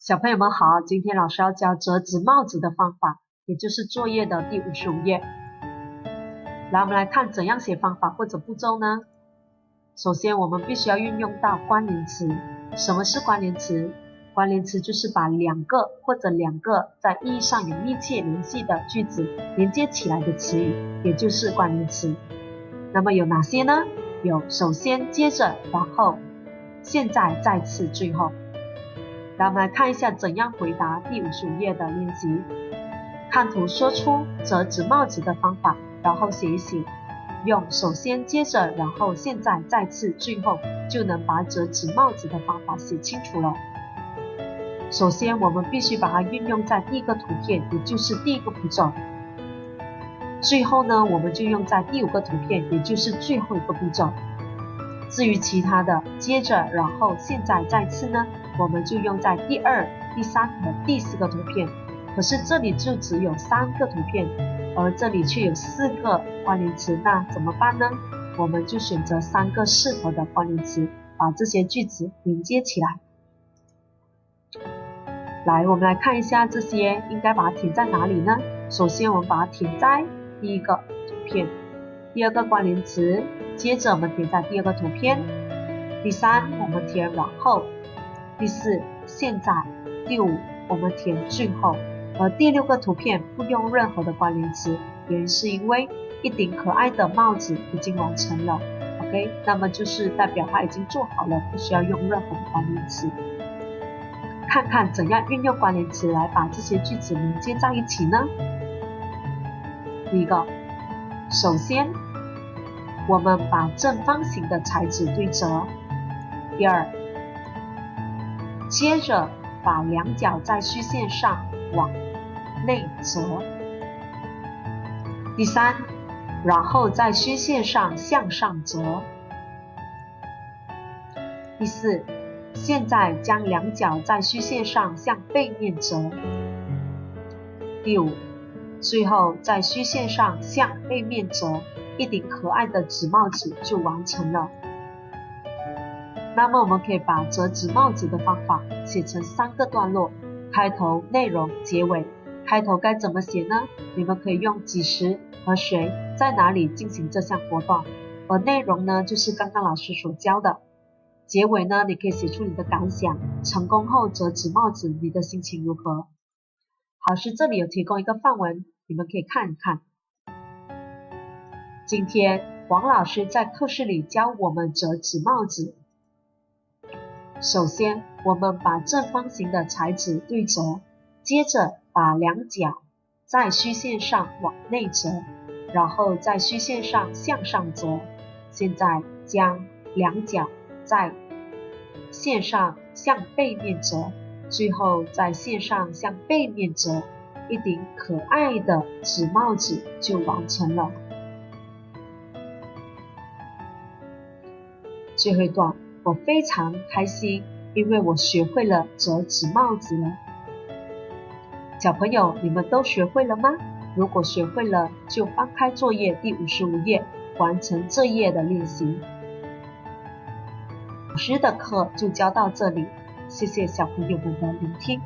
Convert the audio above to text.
小朋友们好，今天老师要教折纸帽子的方法，也就是作业的第五十五页。来，我们来看怎样写方法或者步骤呢？首先，我们必须要运用到关联词。什么是关联词？关联词就是把两个或者两个在意义上有密切联系的句子连接起来的词语，也就是关联词。那么有哪些呢？有首先、接着、然后、现在、再次、最后。让，我们来看一下怎样回答第五十五页的练习。看图说出折纸帽子的方法，然后写一写。用首先、接着、然后、现在、再次、最后，就能把折纸帽子的方法写清楚了。首先，我们必须把它运用在第一个图片，也就是第一个步骤。最后呢，我们就用在第五个图片，也就是最后一个步骤。至于其他的，接着、然后、现在、再次呢？我们就用在第二、第三和第四个图片，可是这里就只有三个图片，而这里却有四个关联词，那怎么办呢？我们就选择三个适合的关联词，把这些句子连接起来。来，我们来看一下这些应该把它填在哪里呢？首先，我们把它填在第一个图片，第二个关联词，接着我们填在第二个图片，第三，我们填然后。第四，现在，第五，我们填最后，而第六个图片不用任何的关联词，原因是因为一顶可爱的帽子已经完成了，OK，那么就是代表它已经做好了，不需要用任何的关联词。看看怎样运用关联词来把这些句子连接在一起呢？第一个，首先，我们把正方形的材质对折。第二。接着把两角在虚线上往内折。第三，然后在虚线上向上折。第四，现在将两角在虚线上向背面折。第五，最后在虚线上向背面折，一顶可爱的纸帽子就完成了。那么我们可以把折纸帽子的方法写成三个段落：开头、内容、结尾。开头该怎么写呢？你们可以用几时和谁在哪里进行这项活动。而内容呢，就是刚刚老师所教的。结尾呢，你可以写出你的感想。成功后折纸帽子，你的心情如何？老师这里有提供一个范文，你们可以看一看。今天黄老师在课室里教我们折纸帽子。首先，我们把正方形的材质对折，接着把两角在虚线上往内折，然后在虚线上向上折。现在将两角在线上向背面折，最后在线上向背面折，一顶可爱的纸帽子就完成了。最后一段。我非常开心，因为我学会了折纸帽子了。小朋友，你们都学会了吗？如果学会了，就翻开作业第五十五页，完成这页的练习。老师的课就教到这里，谢谢小朋友们的聆听。